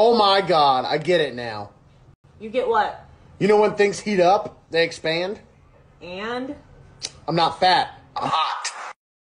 Oh my god, I get it now. You get what? You know when things heat up, they expand? And I'm not fat. I'm hot.